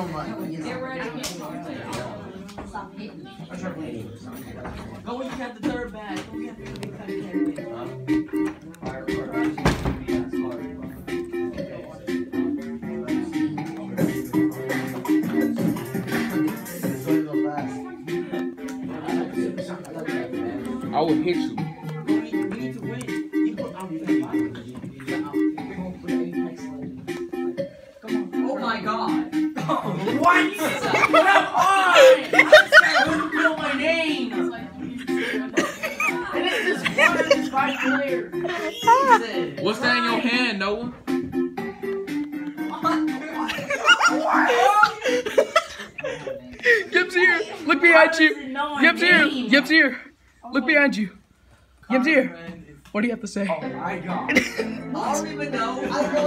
don't mind. Get ready. Go when you have the third bag. Go when you have the third bag. I will hit you. We need, we need to win. You put out Oh my god. what? Come on! Don't know my name! And it's just one of these five players. Jesus. What's that in your hand, Noah? Gibbs here. Look behind you. Know my Gibbs here. name. Gibbs here. Look behind you. Gibbs here. What do you have to say? Oh I don't even know. I don't know